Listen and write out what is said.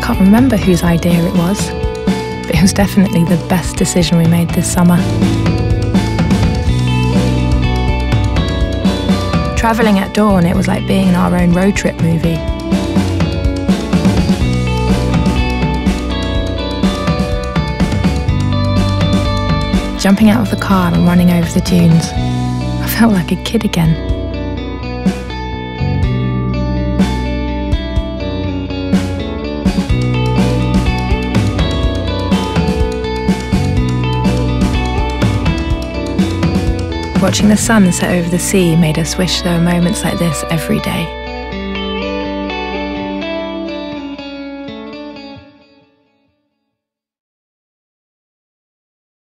can't remember whose idea it was, but it was definitely the best decision we made this summer. Travelling at dawn, it was like being in our own road trip movie. Jumping out of the car and running over the dunes, I felt like a kid again. Watching the sun set over the sea made us wish there were moments like this every day.